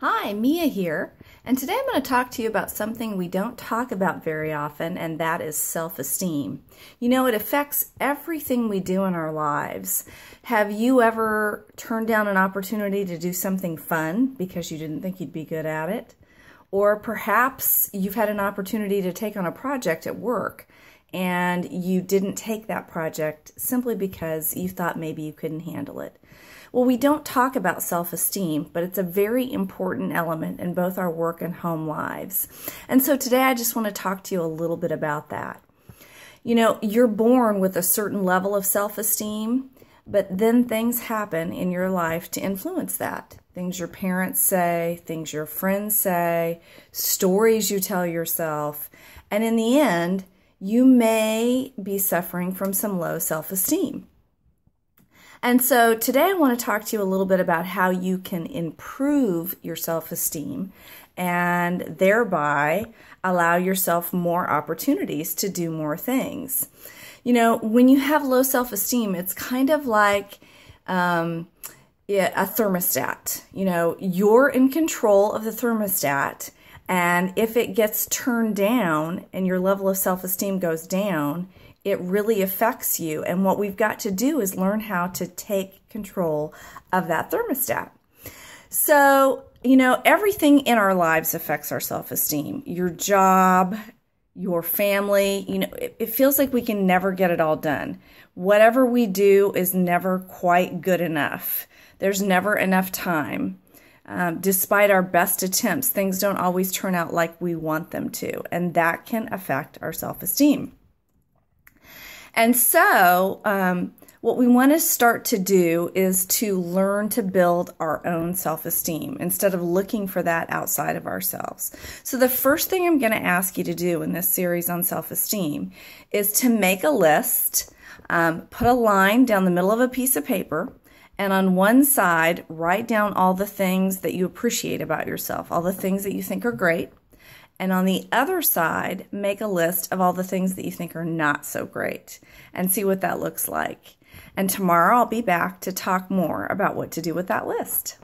Hi, Mea here, and today I'm going to talk to you about something we don't talk about very often, and that is self esteem. You know, it affects everything we do in our lives. Have you ever turned down an opportunity to do something fun because you didn't think you'd be good at it? Or perhaps you've had an opportunity to take on a project at work and you didn't take that project simply because you thought maybe you couldn't handle it. Well, we don't talk about self esteem, but it's a very important element in both our work and home lives. And so today I just want to talk to you a little bit about that. You know, you're born with a certain level of self esteem, but then things happen in your life to influence that. Things your parents say, things your friends say, stories you tell yourself. And in the end, you may be suffering from some low self esteem. And so today I want to talk to you a little bit about how you can improve your self esteem and thereby allow yourself more opportunities to do more things. You know, when you have low self esteem, it's kind of like, um, a thermostat. You know, you're in control of the thermostat and if it gets turned down and your level of self esteem goes down, it really affects you. And what we've got to do is learn how to take control of that thermostat. So, you know, everything in our lives affects our self esteem. Your job, your family, you know, it, it, feels like we can never get it all done. Whatever we do is never quite good enough. There's never enough time. Um, despite our best attempts, things don't always turn out like we want them to, and that can affect our self esteem. And so, um, what we want to start to do is to learn to build our own self esteem instead of looking for that outside of ourselves. So, the first thing I'm going to ask you to do in this series on self esteem is to make a list, um, put a line down the middle of a piece of paper, and on one side, write down all the things that you appreciate about yourself, all the things that you think are great. And on the other side, make a list of all the things that you think are not so great and see what that looks like. And tomorrow I'll be back to talk more about what to do with that list.